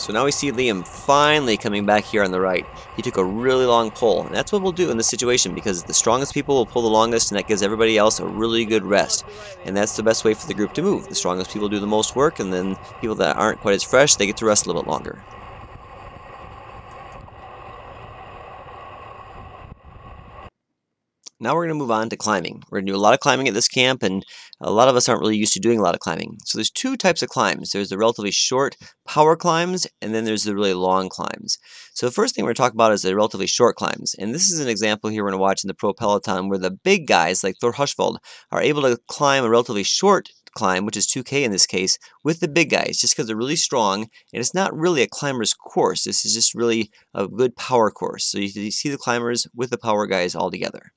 So now we see Liam finally coming back here on the right. He took a really long pull, and that's what we'll do in this situation because the strongest people will pull the longest, and that gives everybody else a really good rest. And that's the best way for the group to move. The strongest people do the most work, and then people that aren't quite as fresh, they get to rest a little bit longer. Now we're going to move on to climbing. We're going to do a lot of climbing at this camp, and a lot of us aren't really used to doing a lot of climbing. So there's two types of climbs. There's the relatively short power climbs, and then there's the really long climbs. So the first thing we're going to talk about is the relatively short climbs. And this is an example here we're going to watch in the Pro Peloton where the big guys, like Thor Hushovd, are able to climb a relatively short climb, which is 2K in this case, with the big guys, just because they're really strong, and it's not really a climber's course. This is just really a good power course. So you see the climbers with the power guys all together.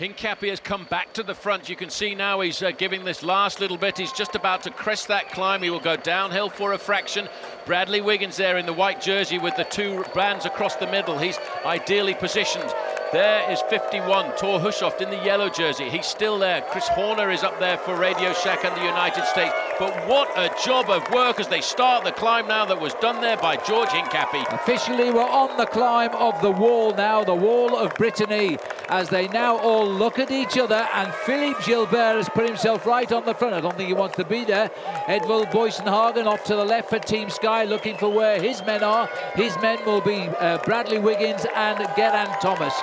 Hincapie has come back to the front. You can see now he's uh, giving this last little bit. He's just about to crest that climb. He will go downhill for a fraction. Bradley Wiggins there in the white jersey with the two bands across the middle. He's ideally positioned. There is 51, Thor Hushovd in the yellow jersey. He's still there. Chris Horner is up there for Radio Shack and the United States. But what a job of work as they start the climb now that was done there by George Hincapie. Officially, we're on the climb of the wall now, the wall of Brittany, as they now all look at each other. And Philippe Gilbert has put himself right on the front. I don't think he wants to be there. Edvald Boasson off to the left for Team Sky, looking for where his men are. His men will be uh, Bradley Wiggins and Geraint Thomas.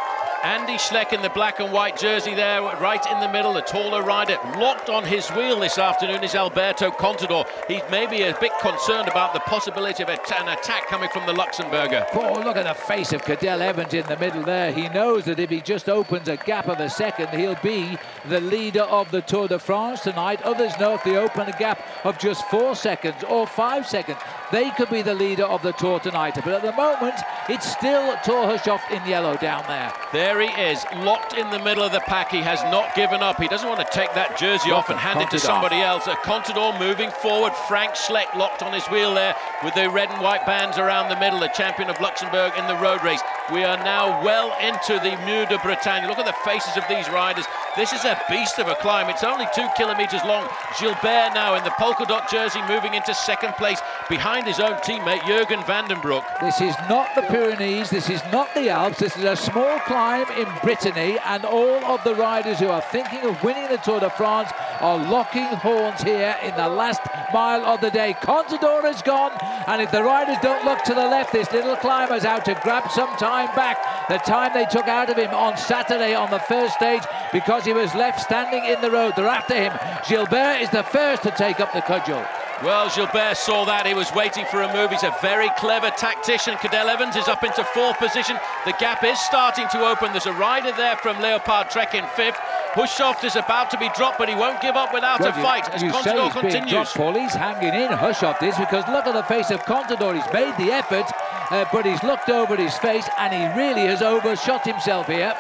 Andy Schleck in the black and white jersey there, right in the middle, the taller rider. Locked on his wheel this afternoon is Alberto Contador. He's maybe a bit concerned about the possibility of an attack coming from the Luxembourger. Oh, look at the face of Cadel Evans in the middle there. He knows that if he just opens a gap of a second, he'll be the leader of the Tour de France tonight. Others know if they open a gap of just four seconds or five seconds, they could be the leader of the Tour tonight. But at the moment, it's still Thor Hushovd in yellow down there. There there he is, locked in the middle of the pack. He has not given up. He doesn't want to take that jersey off and hand Contador. it to somebody else. A Contador moving forward. Frank Schleck locked on his wheel there with the red and white bands around the middle. The champion of Luxembourg in the road race. We are now well into the Mur de Bretagne. Look at the faces of these riders. This is a beast of a climb. It's only two kilometres long. Gilbert now in the polka dot jersey moving into second place behind his own teammate Jurgen van den Broeck. This is not the Pyrenees. This is not the Alps. This is a small climb in Brittany and all of the riders who are thinking of winning the Tour de France are locking horns here in the last mile of the day. Contador is gone and if the riders don't look to the left this little climber's out to grab some time back. The time they took out of him on Saturday on the first stage because he was left standing in the road. They're after him. Gilbert is the first to take up the cudgel. Well, Gilbert saw that. He was waiting for a move. He's a very clever tactician. Cadel Evans is up into fourth position. The gap is starting to open. There's a rider there from Leopard Trek in fifth. Hushovd is about to be dropped, but he won't give up without well, a fight as Contador continues. Dropped, Paul. He's hanging in, Hushovd is, because look at the face of Contador. He's made the effort, uh, but he's looked over his face, and he really has overshot himself here.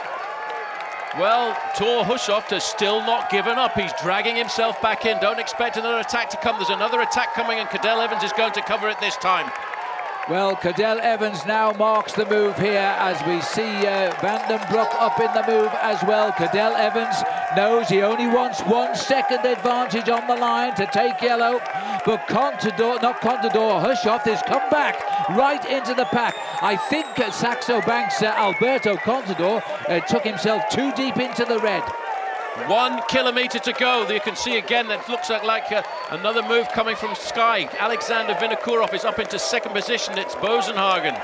Well, Thor Hushovd has still not given up. He's dragging himself back in. Don't expect another attack to come. There's another attack coming, and Cadel Evans is going to cover it this time. Well, Cadel Evans now marks the move here as we see uh, Broeck up in the move as well. Cadel Evans knows he only wants one second advantage on the line to take yellow. But Contador, not Contador, Hushovd has come back right into the pack. I think Saxo Banks, uh, Alberto Contador, uh, took himself too deep into the red. One kilometre to go. You can see again that looks like, uh, another move coming from Sky. Alexander Vinokurov is up into second position. It's Boasson Hagen.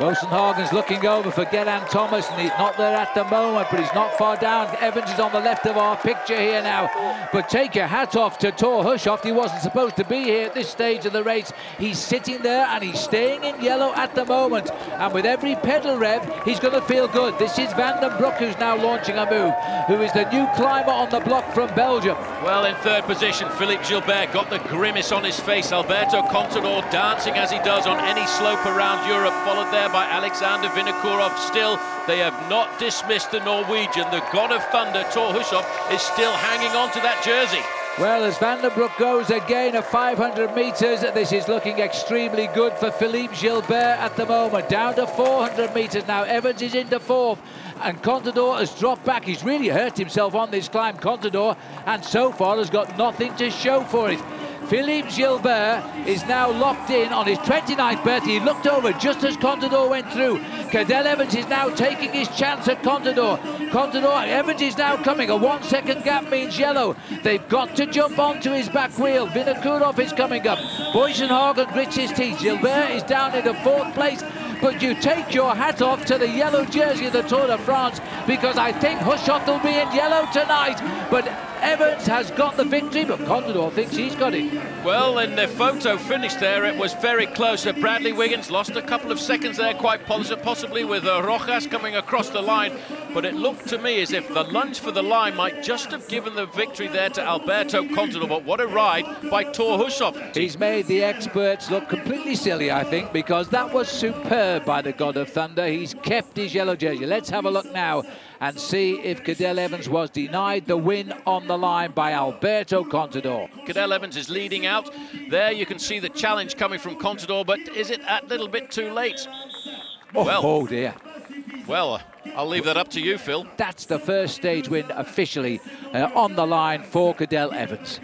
Boasson Hagen's looking over for Geraint Thomas, and he's not there at the moment, but he's not far down. Evans is on the left of our picture here now. But take your hat off to Thor Hushovd. He wasn't supposed to be here at this stage of the race. He's sitting there, and he's staying in yellow at the moment. And with every pedal rev, he's going to feel good. This is Van den Broeck who's now launching a move, who is the new climber on the block from Belgium. Well, in third position, Philippe Gilbert got the grimace on his face. Alberto Contador dancing as he does on any slope around Europe, followed there by Alexander Vinokurov. Still, they have not dismissed the Norwegian. The god of thunder, Thor Hushovd, is still hanging on to that jersey. Well, as Van den Broeck goes again at 500 metres, this is looking extremely good for Philippe Gilbert at the moment. Down to 400 metres now. Evans is into fourth. And Contador has dropped back. He's really hurt himself on this climb, Contador, and so far has got nothing to show for it. Philippe Gilbert is now locked in on his 29th birthday. He looked over just as Contador went through. Cadel Evans is now taking his chance at Contador. Contador, Evans is now coming. A one second gap means yellow. They've got to jump onto his back wheel. Vinokurov is coming up. Boasson Hagen grits his teeth. Gilbert is down in the fourth place but you take your hat off to the yellow jersey of the Tour de France because I think Hushovd will be in yellow tonight. But Evans has got the victory, but Contador thinks he's got it. Well, in the photo finish there, it was very close. Uh, Bradley Wiggins lost a couple of seconds there, quite possibly with uh, Rojas coming across the line. But it looked to me as if the lunge for the line might just have given the victory there to Alberto Contador. But what a ride by Hushovd. He's made the experts look completely silly, I think, because that was superb by the God of Thunder. He's kept his yellow jersey. Let's have a look now and see if Cadel Evans was denied the win on the line by Alberto Contador. Cadel Evans is leading out. There you can see the challenge coming from Contador, but is it a little bit too late? Oh, well, oh dear. Well, uh, I'll leave that up to you, Phil. That's the first stage win officially uh, on the line for Cadel Evans.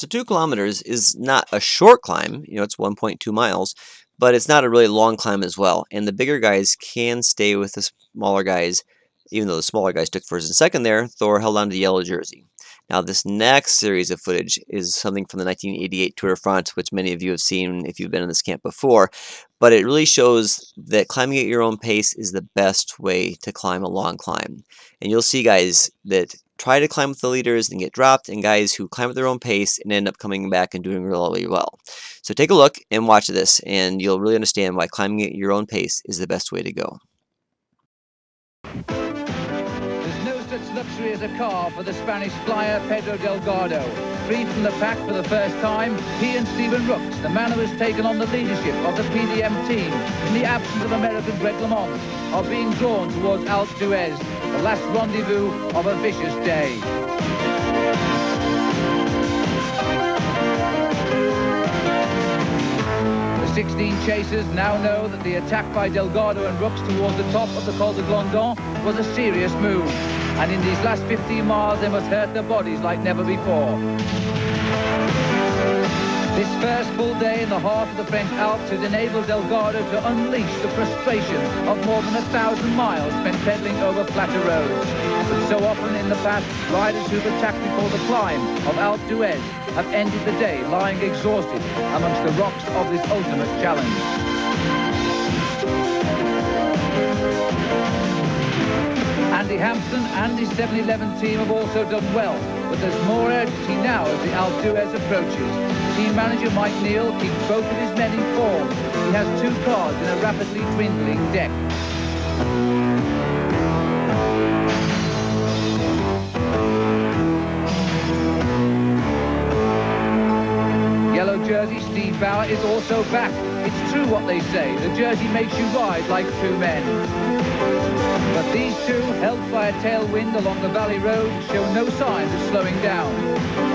So two kilometers is not a short climb, you know, it's 1.2 miles, but it's not a really long climb as well. And the bigger guys can stay with the smaller guys, even though the smaller guys took first and second there, Thor held on to the yellow jersey. Now, this next series of footage is something from the 1988 Tour de France, which many of you have seen if you've been in this camp before. But it really shows that climbing at your own pace is the best way to climb a long climb. And you'll see guys that try to climb with the leaders and get dropped, and guys who climb at their own pace and end up coming back and doing really well. So take a look and watch this, and you'll really understand why climbing at your own pace is the best way to go. As a car for the Spanish flyer Pedro Delgado. Free from the pack for the first time, he and Steven Rooks, the man who has taken on the leadership of the PDM team in the absence of American Greg LeMond, are being drawn towards Alpe d'Huez the last rendezvous of a vicious day. The 16 chasers now know that the attack by Delgado and Rooks towards the top of the Col du Glandon was a serious move. And in these last 15 miles, they must hurt their bodies like never before. This first full day in the heart of the French Alps has enabled Delgado to unleash the frustration of more than a thousand miles spent pedaling over flatter roads. But so often in the past, riders who've attacked before the climb of Alpe d'Huez have ended the day lying exhausted amongst the rocks of this ultimate challenge. Andy Hampsten and his 7-Eleven team have also done well, but there's more urgency now as the d'Huez approaches. Team manager Mike Neel keeps both of his men informed. He has two cars in a rapidly dwindling deck. Yellow jersey Steve Bauer is also back. It's true what they say, the jersey makes you ride like two men. But these two, helped by a tailwind along the valley road, show no signs of slowing down.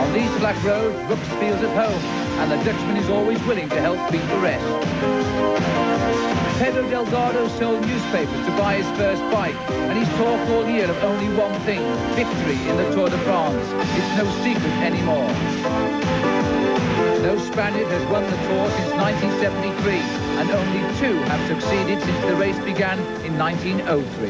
On these flat roads, Rooks feels at home, and the Dutchman is always willing to help beat the rest. Pedro Delgado sold newspapers to buy his first bike, and he's talked all year of only one thing, victory in the Tour de France. It's no secret anymore. No Spaniard has won the Tour since 1973, and only two have succeeded since the race began in 1903.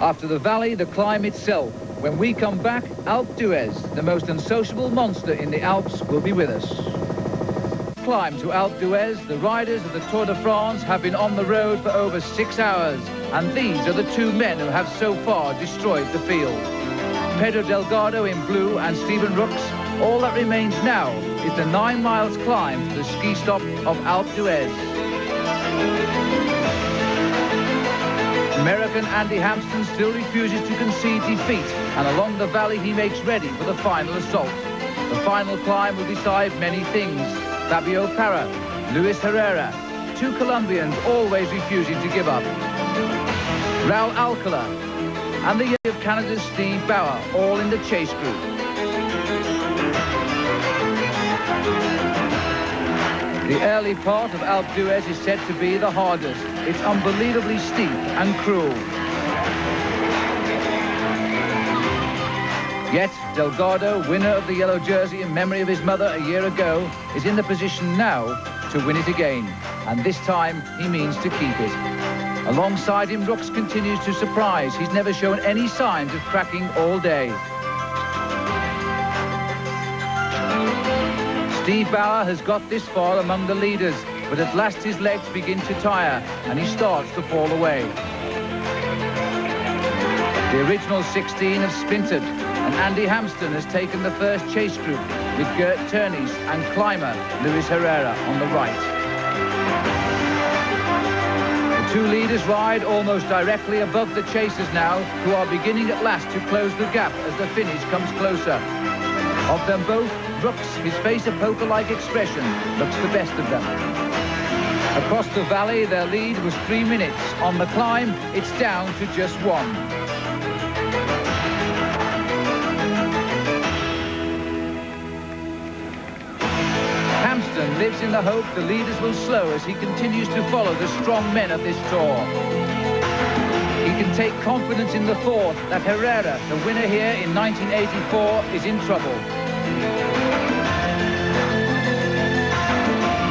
After the valley, the climb itself. When we come back, Alpe d'Huez, the most unsociable monster in the Alps, will be with us. Climb to Alpe d'Huez, the riders of the Tour de France have been on the road for over six hours, and these are the two men who have so far destroyed the field. Pedro Delgado in blue and Steven Rooks, all that remains now is the nine miles climb to the ski stop of Alpe d'Huez. American Andy Hampsten still refuses to concede defeat, and along the valley he makes ready for the final assault. The final climb will decide many things. Fabio Parra, Luis Herrera, two Colombians always refusing to give up. Raul Alcala, and the year of Canada's Steve Bauer, all in the chase group. The early part of Alpe d'Huez is said to be the hardest. It's unbelievably steep and cruel. Yet, Delgado, winner of the yellow jersey in memory of his mother a year ago, is in the position now to win it again. And this time, he means to keep it. Alongside him, Rooks continues to surprise. He's never shown any signs of cracking all day. Steve Bauer has got this far among the leaders, but at last his legs begin to tire and he starts to fall away. The original 16 have splintered and Andy Hampsten has taken the first chase group with Gert Theunisse and climber Luis Herrera on the right. Two leaders ride almost directly above the chasers now, who are beginning at last to close the gap as the finish comes closer. Of them both, Rooks, his face a poker-like expression, looks the best of them. Across the valley, their lead was three minutes. On the climb, it's down to just one. In the hope the leaders will slow as he continues to follow the strong men of this tour. He can take confidence in the thought that Herrera, the winner here in 1984, is in trouble.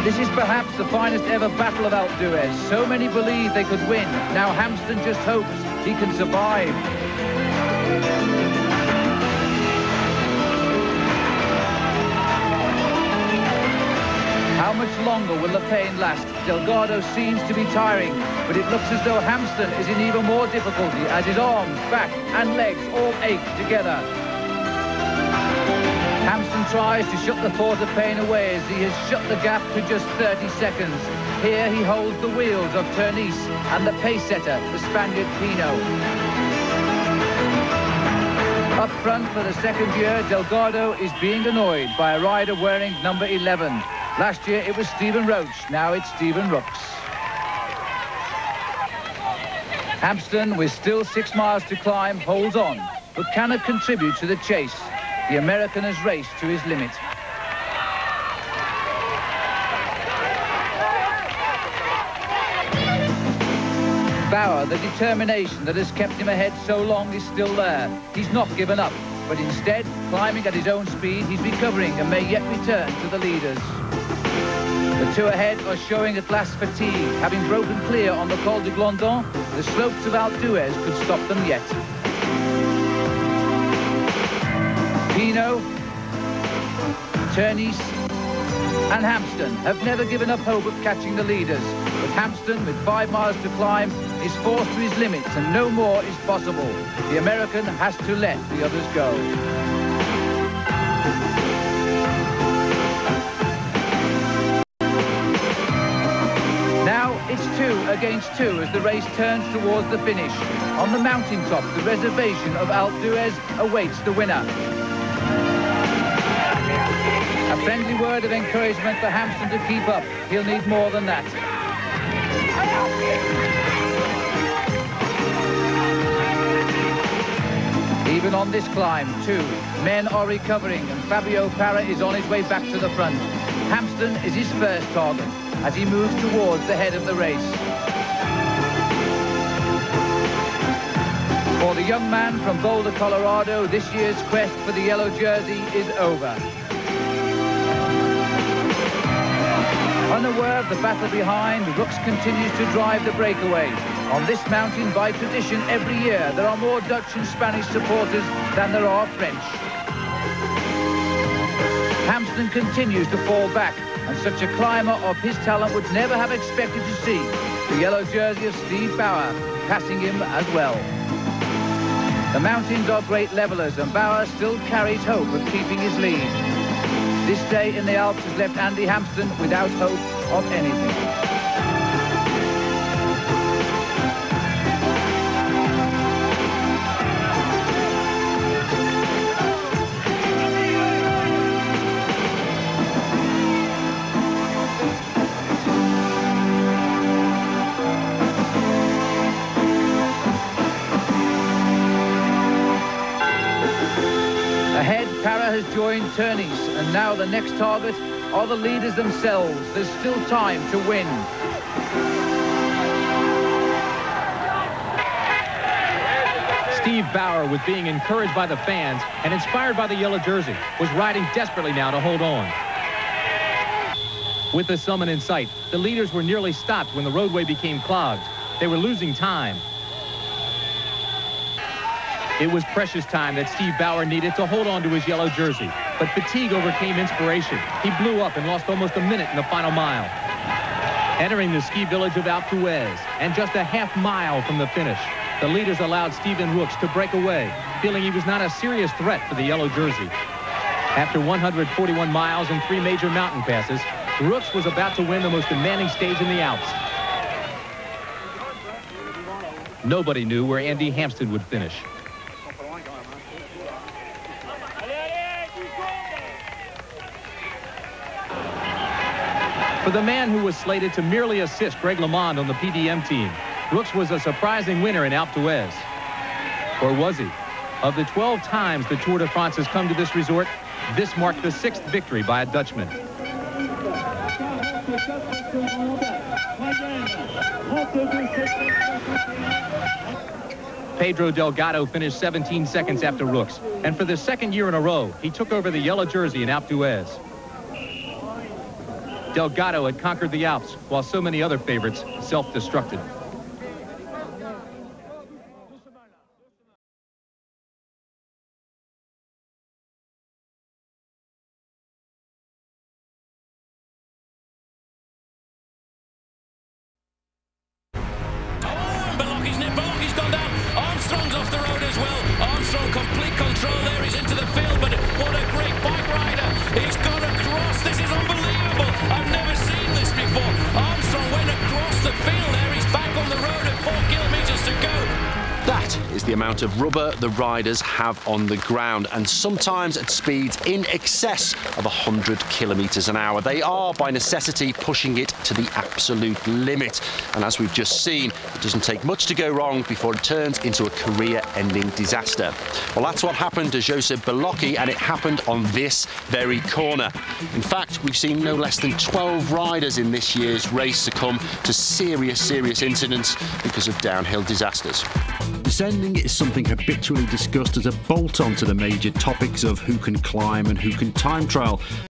This is perhaps the finest ever battle of Alpe. So many believe they could win. Now Hampsten just hopes he can survive. How much longer will the pain last? Delgado seems to be tiring, but it looks as though Hampsten is in even more difficulty as his arms, back and legs all ache together. Hampsten tries to shut the thought of pain away as he has shut the gap to just 30 seconds. Here he holds the wheels of Theunisse and the pace setter, the Spaniard Pino. Up front for the second year, Delgado is being annoyed by a rider wearing number 11. Last year it was Stephen Roche, now it's Steven Rooks. Hampsten, with still six miles to climb, holds on, but cannot contribute to the chase. The American has raced to his limit. Bauer, the determination that has kept him ahead so long is still there. He's not given up, but instead, climbing at his own speed, he's recovering and may yet return to the leaders. The two ahead are showing at last fatigue. Having broken clear on the Col du Glandon, the slopes of Alpe d'Huez could stop them yet. Pino, Theunisse and Hampsten have never given up hope of catching the leaders. But Hampsten, with five miles to climb, is forced to his limits and no more is possible. The American has to let the others go. Now it's two against two as the race turns towards the finish. On the mountaintop, the reservation of Alpe d'Huez awaits the winner. A friendly word of encouragement for Hampsten to keep up. He'll need more than that. Even on this climb, too, men are recovering and Fabio Parra is on his way back to the front. Hampsten is his first target as he moves towards the head of the race. For the young man from Boulder, Colorado, this year's quest for the yellow jersey is over. Unaware of the battle behind, Rooks continues to drive the breakaway. On this mountain, by tradition, every year, there are more Dutch and Spanish supporters than there are French. Hampsten continues to fall back, and such a climber of his talent would never have expected to see the yellow jersey of Steve Bauer passing him as well. The mountains are great levelers, and Bauer still carries hope of keeping his lead. This day in the Alps has left Andy Hampsten without hope of anything. Has joined Theunisse, and now the next target are the leaders themselves. There's still time to win. Steve Bauer, with being encouraged by the fans and inspired by the yellow jersey, was riding desperately now to hold on. With the summit in sight, the leaders were nearly stopped when the roadway became clogged. They were losing time. It was precious time that Steve Bauer needed to hold on to his yellow jersey. But fatigue overcame inspiration. He blew up and lost almost a minute in the final mile. Entering the ski village of Alpe d'Huez and just a half mile from the finish, the leaders allowed Steven Rooks to break away, feeling he was not a serious threat for the yellow jersey. After 141 miles and three major mountain passes, Rooks was about to win the most demanding stage in the Alps. Nobody knew where Andy Hampsten would finish. For the man who was slated to merely assist Greg LeMond on the PDM team, Rooks was a surprising winner in Alpe d'Huez. Or was he? Of the 12 times the Tour de France has come to this resort, this marked the sixth victory by a Dutchman. Pedro Delgado finished 17 seconds after Rooks, and for the second year in a row, he took over the yellow jersey in Alpe d'Huez. Delgado had conquered the Alps, while so many other favorites self-destructed. Amount of rubber the riders have on the ground, and sometimes at speeds in excess of 100 kilometres an hour. They are, by necessity, pushing it to the absolute limit. And as we've just seen, it doesn't take much to go wrong before it turns into a career-ending disaster. Well, that's what happened to Joseba Beloki, and it happened on this very corner. In fact, we've seen no less than 12 riders in this year's race succumb to serious, serious incidents because of downhill disasters. Descending is something habitually discussed as a bolt on to the major topics of who can climb and who can time trial.